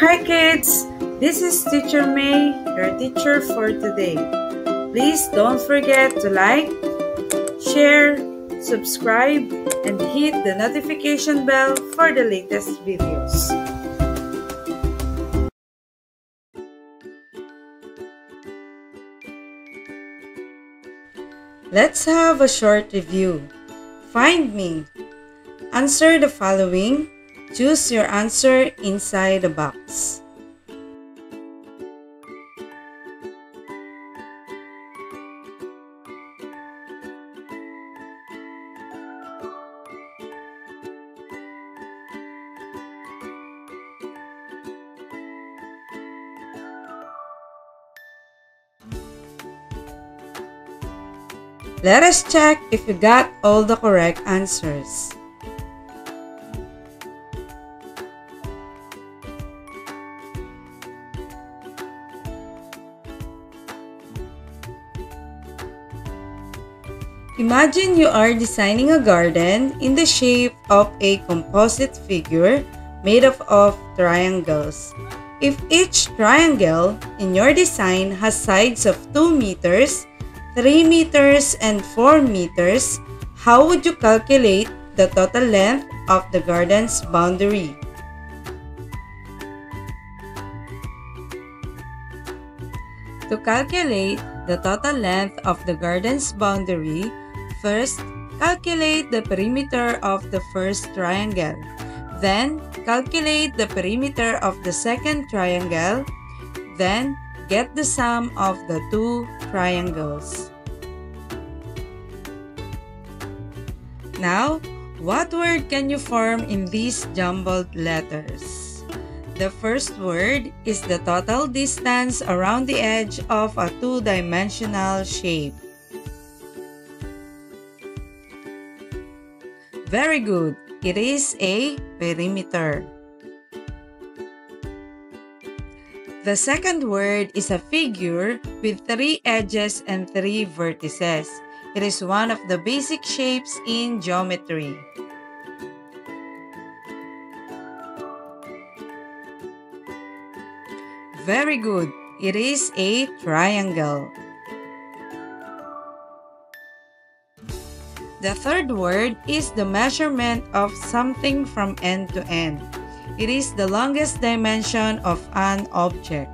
Hi kids, this is Teacher Mae, your teacher for today. Please don't forget to like, share, subscribe, and hit the notification bell for the latest videos. Let's have a short review. Find me. Answer the following. Choose your answer inside the box. Let us check if you got all the correct answers. Imagine you are designing a garden in the shape of a composite figure made up of triangles. If each triangle in your design has sides of 2 meters, 3 meters, and 4 meters, how would you calculate the total length of the garden's boundary? To calculate the total length of the garden's boundary, First, calculate the perimeter of the first triangle. Then, calculate the perimeter of the second triangle. Then, get the sum of the two triangles. Now, what word can you form in these jumbled letters? The first word is the total distance around the edge of a two-dimensional shape. Very good. It is a perimeter. The second word is a figure with three edges and three vertices. It is one of the basic shapes in geometry. Very good. It is a triangle. The third word is the measurement of something from end to end. It is the longest dimension of an object.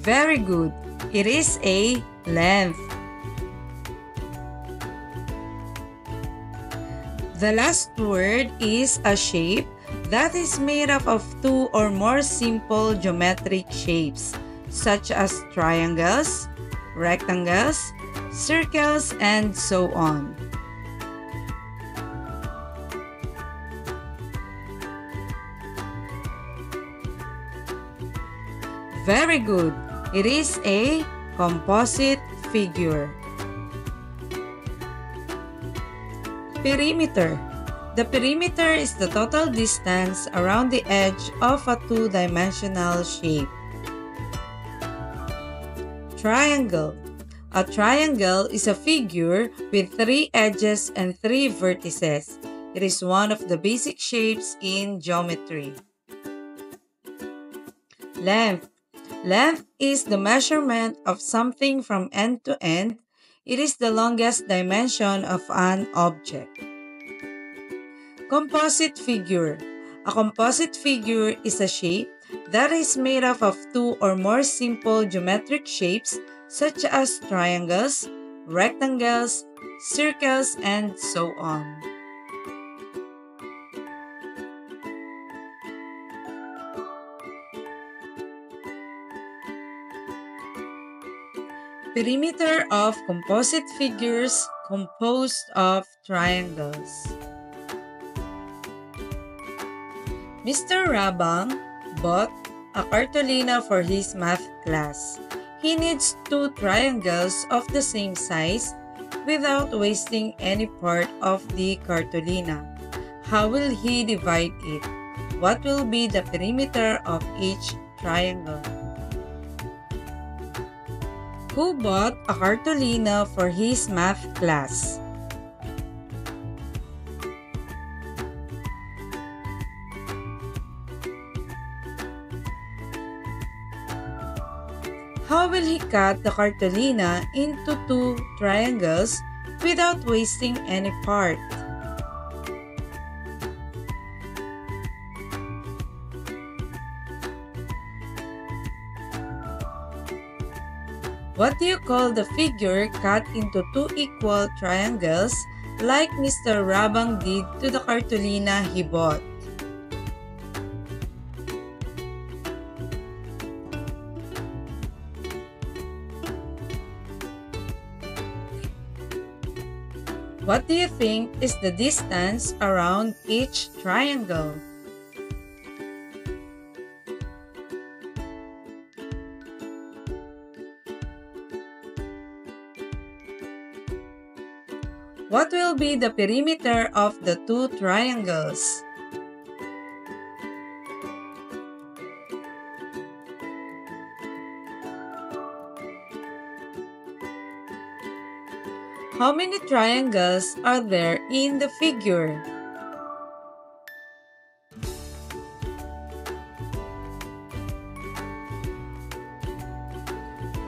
Very good. It is a length. The last word is a shape that is made up of two or more simple geometric shapes such as triangles, rectangles, circles, and so on. Very good. It is a composite figure. Perimeter. The perimeter is the total distance around the edge of a two-dimensional shape. Triangle. A triangle is a figure with three edges and three vertices. It is one of the basic shapes in geometry. Length. Length is the measurement of something from end to end. It is the longest dimension of an object. Composite figure. A composite figure is a shape that is made up of two or more simple geometric shapes such as triangles, rectangles, circles, and so on. Perimeter of composite figures composed of triangles. Mr. Rabang bought a cartolina for his math class. He needs two triangles of the same size without wasting any part of the cartolina. How will he divide it? What will be the perimeter of each triangle? Who bought a cartolina for his math class? How will he cut the cartolina into two triangles without wasting any part? What do you call the figure cut into two equal triangles like Mr. Rabang did to the cartolina he bought? What do you think is the distance around each triangle? What will be the perimeter of the two triangles? How many triangles are there in the figure?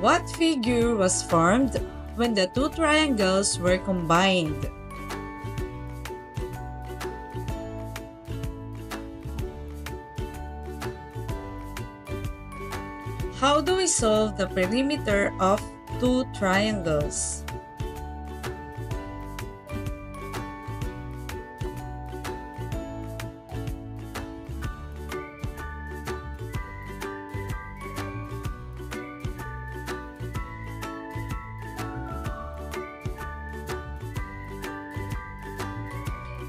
What figure was formed when the two triangles were combined? How do we solve the perimeter of two triangles?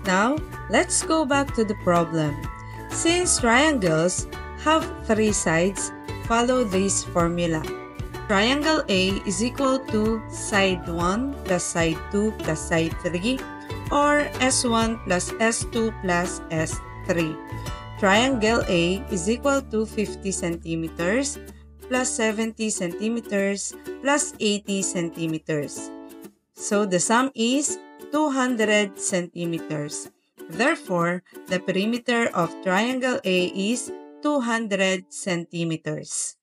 Now, let's go back to the problem. Since triangles have three sides, follow this formula. Triangle A is equal to side 1 plus side 2 plus side 3 or S1 plus S2 plus S3. Triangle A is equal to 50 centimeters plus 70 centimeters plus 80 centimeters. So the sum is 200 centimeters. Therefore, the perimeter of triangle A is 200 centimeters.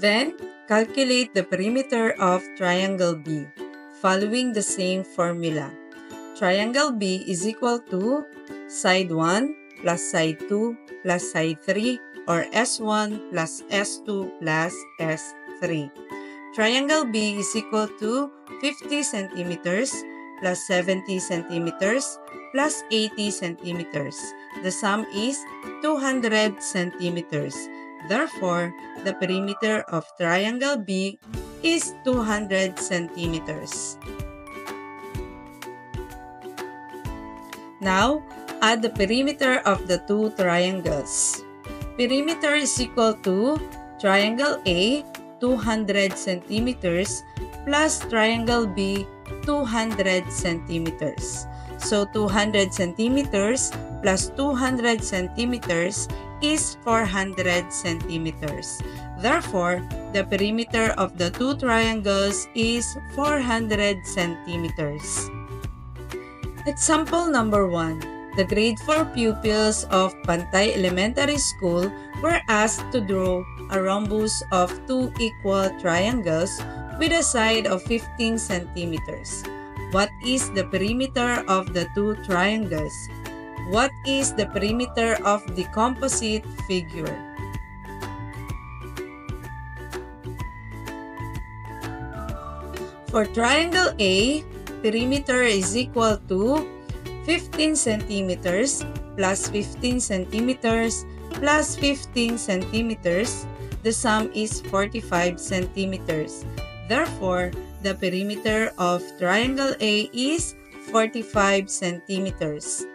Then, calculate the perimeter of triangle B following the same formula. Triangle B is equal to side 1 plus side 2 plus side 3 or S1 plus S2 plus S3. Triangle B is equal to 50 centimeters plus 70 centimeters plus 80 centimeters. The sum is 200 centimeters. Therefore, the perimeter of triangle B is 200 centimeters. Now, add the perimeter of the two triangles. Perimeter is equal to triangle A 200 centimeters plus triangle B 200 centimeters. So 200 centimeters plus 200 centimeters is 400 centimeters. Therefore, the perimeter of the two triangles is 400 centimeters. Example number 1. The grade 4 pupils of Pantay Elementary School were asked to draw a rhombus of two equal triangles with a side of 15 centimeters. What is the perimeter of the two triangles? What is the perimeter of the composite figure? For triangle A, perimeter is equal to 15 centimeters plus 15 centimeters plus 15 centimeters. The sum is 45 centimeters. Therefore, the perimeter of triangle A is 45 centimeters.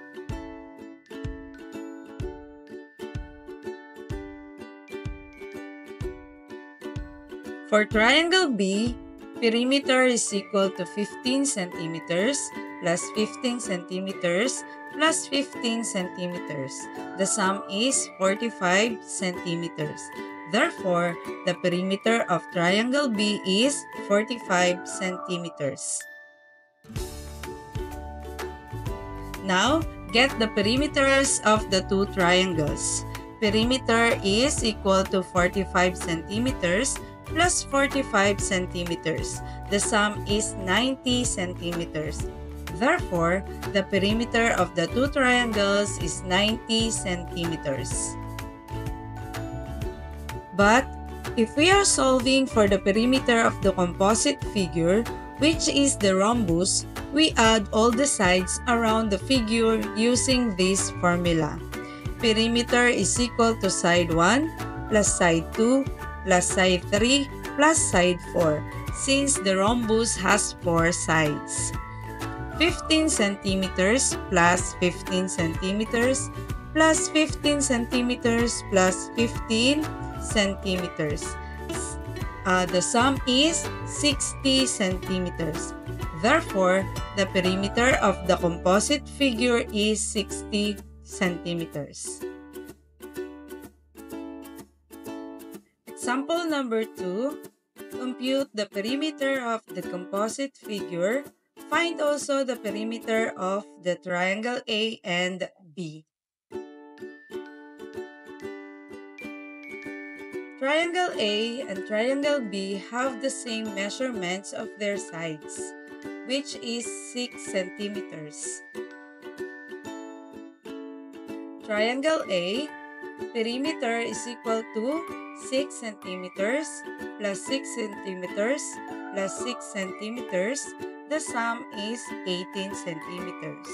For triangle B, perimeter is equal to 15 centimeters plus 15 centimeters plus 15 centimeters. The sum is 45 centimeters. Therefore, the perimeter of triangle B is 45 centimeters. Now, get the perimeters of the two triangles. perimeter is equal to 45 centimeters plus 45 centimeters. The sum is 90 centimeters. Therefore, the perimeter of the two triangles is 90 centimeters. But, if we are solving for the perimeter of the composite figure, which is the rhombus, we add all the sides around the figure using this formula. Perimeter is equal to side 1 plus side 2 plus side 3 plus side 4 since the rhombus has 4 sides. 15 centimeters plus 15 centimeters plus 15 centimeters plus 15 centimeters. Uh, the sum is 60 centimeters. Therefore, the perimeter of the composite figure is 60 centimeters. Example number 2. Compute the perimeter of the composite figure. Find also the perimeter of the triangle A and B. Triangle A and triangle B have the same measurements of their sides, which is 6 centimeters. Triangle A, perimeter is equal to 6 centimeters plus 6 centimeters plus 6 centimeters. The sum is 18 centimeters.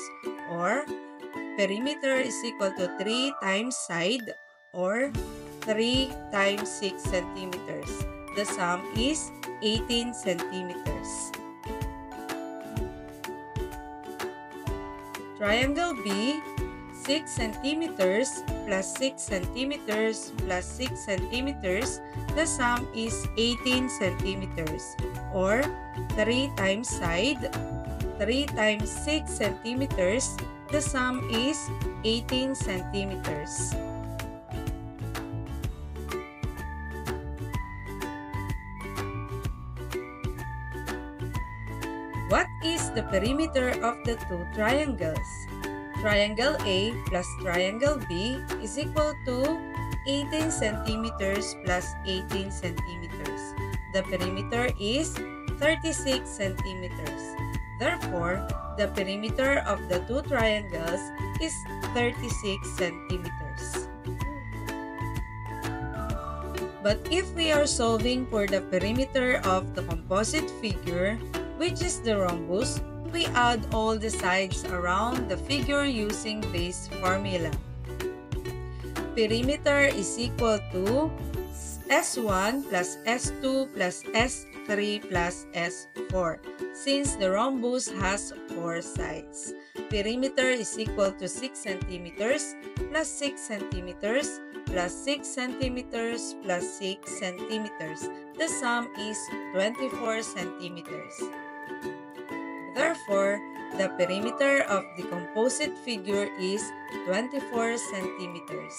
Or, perimeter is equal to 3 times side or 3 times 6 centimeters. The sum is 18 centimeters. Triangle B 6 centimeters plus 6 centimeters plus 6 centimeters, the sum is 18 centimeters. Or 3 times side, 3 times 6 centimeters, the sum is 18 centimeters. What is the perimeter of the two triangles? Triangle A plus triangle B is equal to 18 centimeters plus 18 centimeters. The perimeter is 36 centimeters. Therefore, the perimeter of the two triangles is 36 centimeters. But if we are solving for the perimeter of the composite figure, which is the rhombus, we add all the sides around the figure using this formula. Perimeter is equal to S1 plus S2 plus S3 plus S4 since the rhombus has 4 sides. Perimeter is equal to 6 centimeters plus 6 centimeters plus 6 centimeters plus 6 centimeters. The sum is 24 centimeters. Therefore, the perimeter of the composite figure is 24 centimeters.